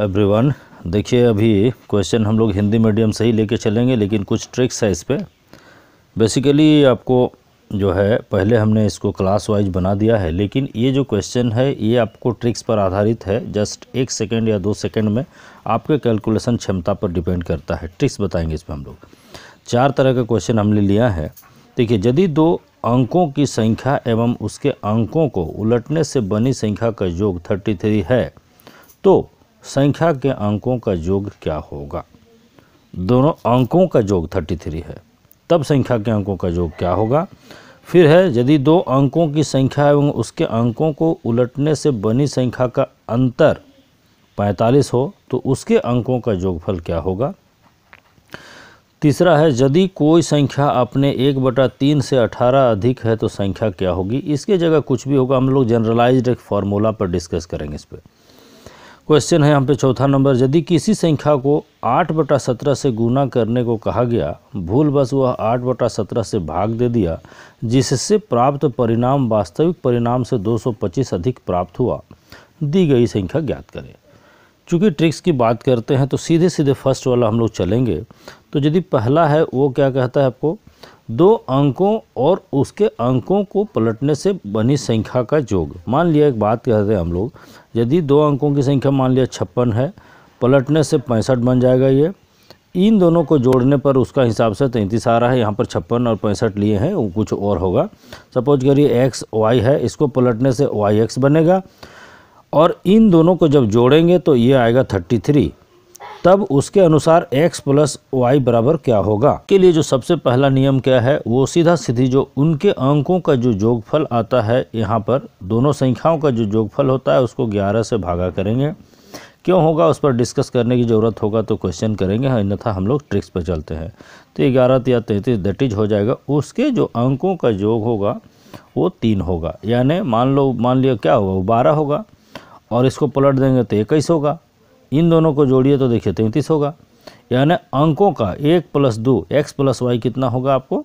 Everyone, देखिए अभी question हम लोग हिंदी मीडियम से ही लेके चलेंगे, लेकिन कुछ ट्रिक्स है इस पर बेसिकली आपको जो है, पहले हमने इसको क्लास वाइज बना दिया है, लेकिन ये जो क्वेश्चन है, ये आपको ट्रिक्स पर आधारित है। जस्ट एक सेकंड या दो सेकंड में आपके कैलकुलेशन क्षमता पर डिपेंड करता है। ट्रिक्स बताएँगे इसमें हम लोग। चार तरह का क्वेश्चन हमने लिया है। देखिए, यदि दो अंकों की संख्या एवं उसके अंकों को उलटने से बनी संख्या का योग 33 है तो संख्या के अंकों का योग क्या होगा? दोनों अंकों का योग 33 है। तब संख्या के अंकों का योग क्या होगा? फिर है, यदि दो अंकों की संख्या एवं उसके अंकों को उलटने से बनी संख्या का अंतर 45 हो तो उसके अंकों का योगफल क्या होगा? तीसरा है, यदि कोई संख्या अपने एक बटा तीन से अठारह अधिक है तो संख्या क्या होगी? इसके जगह कुछ भी होगा। हम लोग जनरलाइज्ड एक फार्मूला पर डिस्कस करेंगे इस पर क्वेश्चन है, यहाँ पे चौथा नंबर, यदि किसी संख्या को आठ बटा सत्रह से गुना करने को कहा गया, भूल बस वह आठ बटा सत्रह से भाग दे दिया, जिससे प्राप्त परिणाम वास्तविक परिणाम से 225 अधिक प्राप्त हुआ। दी गई संख्या ज्ञात करें। चूँकि ट्रिक्स की बात करते हैं तो सीधे सीधे फ़र्स्ट वाला हम लोग चलेंगे। तो यदि पहला है, वो क्या कहता है आपको? दो अंकों और उसके अंकों को पलटने से बनी संख्या का योग मान लिया एक बात कहते हैं हम लोग यदि दो अंकों की संख्या मान लिया छप्पन है, पलटने से पैंसठ बन जाएगा ये। इन दोनों को जोड़ने पर उसका हिसाब से तैंतीस आ रहा है, यहाँ पर छप्पन और पैंसठ लिए हैं, वो कुछ और होगा। सपोज़ करिए एक्स, वाई है, इसको पलटने से वाई एक्स बनेगा। और इन दोनों को जब जोड़ेंगे तो ये आएगा थर्टी थ्री। तब उसके अनुसार x प्लस वाई बराबर क्या होगा? के लिए जो सबसे पहला नियम क्या है? वो सीधा सीधी जो उनके अंकों का जो जोगफल आता है, यहाँ पर दोनों संख्याओं का जो जोगफल होता है, उसको 11 से भागा करेंगे। क्यों होगा? उस पर डिस्कस करने की ज़रूरत होगा तो क्वेश्चन करेंगे। अन्यथा हम लोग ट्रिक्स पर चलते हैं। तो ग्यारह या तैंतीस दैट इज़ हो जाएगा। उसके जो अंकों का योग होगा, वो तीन होगा। यानी मान लो, मान लिया क्या होगा? वो बारह होगा। और इसको पलट देंगे तो इक्कीस होगा। इन दोनों को जोड़िए तो देखिए तैंतीस होगा। यानी अंकों का एक प्लस दो एक्स प्लस वाई कितना होगा आपको?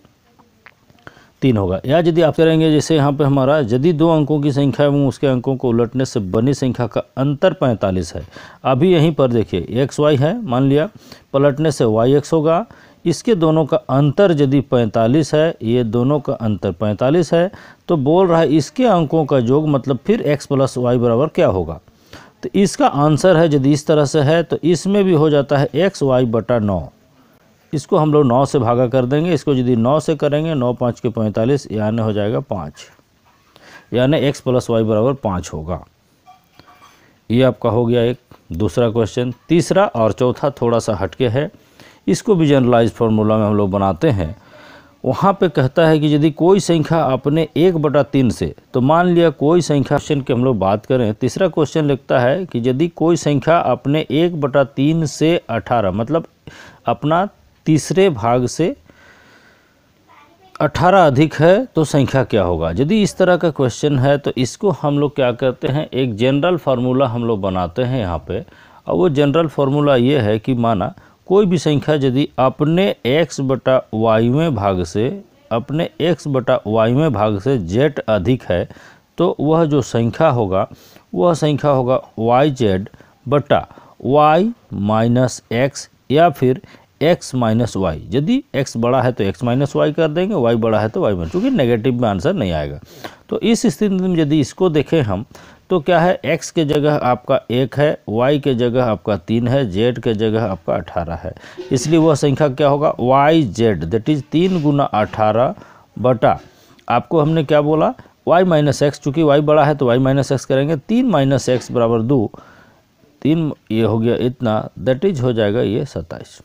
तीन होगा। या यदि आप करेंगे, जैसे यहाँ पे हमारा, यदि दो अंकों की संख्या एवं उसके अंकों को उलटने से बनी संख्या का अंतर पैंतालीस है। अभी यहीं पर देखिए एक्स वाई है, मान लिया, पलटने से वाई एक्स होगा। इसके दोनों का अंतर यदि 45 है, ये दोनों का अंतर 45 है तो बोल रहा है इसके अंकों का योग मतलब फिर x प्लस वाई बराबर क्या होगा? तो इसका आंसर है यदि इस तरह से है तो इसमें भी हो जाता है एक्स वाई बटा नौ। इसको हम लोग नौ से भागा कर देंगे। इसको यदि नौ से करेंगे, नौ पाँच के पैंतालीस, यानी हो जाएगा पाँच। यानी एक्स प्लस वाई बराबर पाँच होगा। ये आपका हो गया एक। दूसरा क्वेश्चन तीसरा और चौथा थोड़ा सा हटके है। इसको भी जनरलाइज फार्मूला में हम लोग बनाते हैं। वहाँ पे कहता है कि यदि कोई संख्या अपने एक बटा तीन से तो मान लिया कोई संख्या क्वेश्चन की हम लोग बात करें, तीसरा क्वेश्चन लिखता है कि यदि कोई संख्या अपने एक बटा तीन से अठारह मतलब अपना तीसरे भाग से अठारह अधिक है तो संख्या क्या होगा? यदि इस तरह का क्वेश्चन है तो इसको हम लोग क्या करते हैं? एक जनरल फार्मूला हम लोग बनाते हैं यहाँ पे। और वो जनरल फार्मूला ये है कि माना कोई भी संख्या यदि अपने एक्स बटा वाईवें भाग से, अपने एक्स बटा वाईवें भाग से जेड अधिक है तो वह जो संख्या होगा, वह संख्या होगा वाई जेड बटा वाई माइनस एक्स या फिर एक्स माइनस वाई यदि एक्स बड़ा है तो एक्स माइनस वाई कर देंगे वाई बड़ा है तो वाई माइनस चूँकि नेगेटिव में आंसर नहीं आएगा। तो इस स्थिति में यदि इसको देखें हम तो क्या है? X के जगह आपका एक है, y के जगह आपका तीन है, z के जगह आपका अठारह है। इसलिए वह संख्या क्या होगा? वाई जेड दैट इज़ तीन गुना अठारह बटा, आपको हमने क्या बोला? Y माइनस एक्स चूँकि वाई बड़ा है तो y माइनस एक्स करेंगे। तीन माइनस एक्स बराबर दो, तीन ये हो गया इतना दैट इज़ हो जाएगा ये सत्ताईस।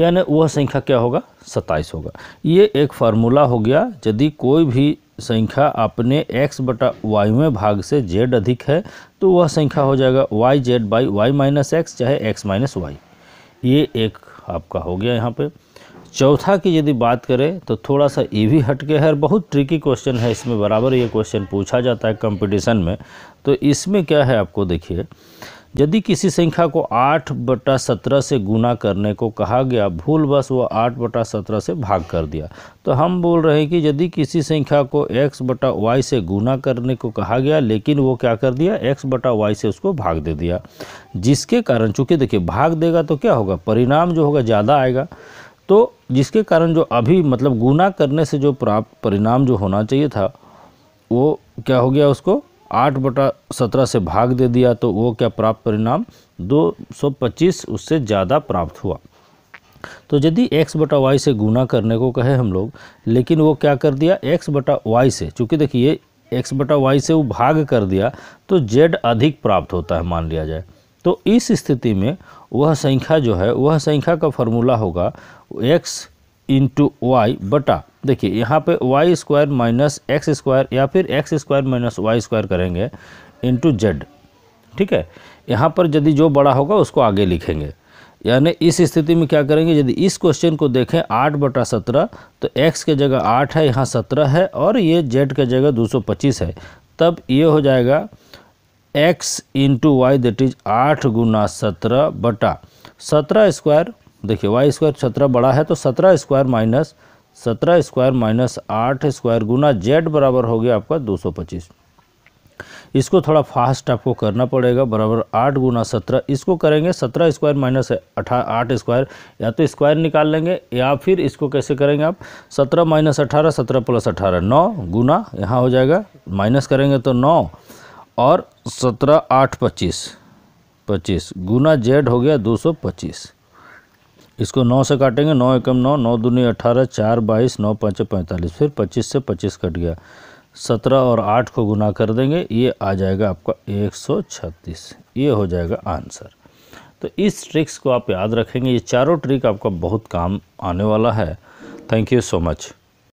यानी वह संख्या क्या होगा? सत्ताईस होगा। ये एक फार्मूला हो गया, यदि कोई भी संख्या अपने x बटा वाईवें भाग से z अधिक है तो वह संख्या हो जाएगा Y Z by Y minus X चाहे x माइनस वाई ये एक आपका हो गया यहाँ पे। चौथा की यदि बात करें तो थोड़ा सा ये भी हट के है, और बहुत ट्रिकी क्वेश्चन है इसमें, बराबर ये क्वेश्चन पूछा जाता है कंपटीशन में। तो इसमें क्या है आपको देखिए यदि किसी संख्या को आठ बटा सत्रह से गुना करने को कहा गया, भूल बस वो आठ बटा सत्रह से भाग कर दिया। तो हम बोल रहे हैं कि यदि किसी संख्या को x बटा वाई से गुना करने को कहा गया, लेकिन वो क्या कर दिया? x बटा वाई से उसको भाग दे दिया। जिसके कारण, चूँकि देखिए, भाग देगा तो क्या होगा? परिणाम जो होगा, ज़्यादा आएगा। तो जिसके कारण जो अभी मतलब गुना करने से जो प्राप्त परिणाम जो होना चाहिए था, वो क्या हो गया उसको? आठ बटा सत्रह से भाग दे दिया तो वो क्या प्राप्त परिणाम? 225 उससे ज़्यादा प्राप्त हुआ। तो यदि x बटा वाई से गुना करने को कहे हम लोग, लेकिन वो क्या कर दिया? x बटा वाई से। चूँकि देखिए x बटा वाई से वो भाग कर दिया तो z अधिक प्राप्त होता है, मान लिया जाए। तो इस स्थिति में वह संख्या जो है, वह संख्या का फॉर्मूला होगा, x इंटू वाई बटा देखिए, यहाँ पे Y square minus X square या फिर X square minus Y square करेंगे इंटू जेड ठीक है? यहाँ पर यदि जो बड़ा होगा उसको आगे लिखेंगे। यानी इस स्थिति में क्या करेंगे? यदि इस क्वेश्चन को देखें, आठ बटा सत्रह तो एक्स के जगह आठ है, यहाँ सत्रह है, और ये जेड के जगह दो सौ पच्चीस है। तब ये हो जाएगा X into Y that is आठ गुना सत्रह बटा सत्रह स्क्वायर देखिए वाई स्क्वायर सत्रह बड़ा है तो सत्रह स्क्वायर माइनस सत्रह स्क्वायर माइनस आठ स्क्वायर गुना जेड बराबर हो गया आपका दो सौ पच्चीस। इसको थोड़ा फास्ट आपको करना पड़ेगा, बराबर आठ गुना सत्रह। इसको करेंगे सत्रह स्क्वायर माइनस अठा, आठ स्क्वायर। या तो स्क्वायर निकाल लेंगे, या फिर इसको कैसे करेंगे आप? सत्रह माइनस अठारह, सत्रह प्लस अठारह, नौ गुना, यहाँ हो जाएगा, माइनस करेंगे तो नौ। और सत्रह आठ पच्चीस पच्चीस गुना जेड हो गया दो सौ पच्चीस। इसको नौ से काटेंगे, नौ एकम नौ नौ दूनी अठारह, चार बाईस, नौ पाँच पैंतालीस, फिर पच्चीस से पच्चीस कट गया। सत्रह और आठ को गुना कर देंगे, ये आ जाएगा आपका एक सौ छत्तीस, ये हो जाएगा आंसर। तो इस ट्रिक्स को आप याद रखेंगे, ये चारों ट्रिक आपका बहुत काम आने वाला है। Thank you so much.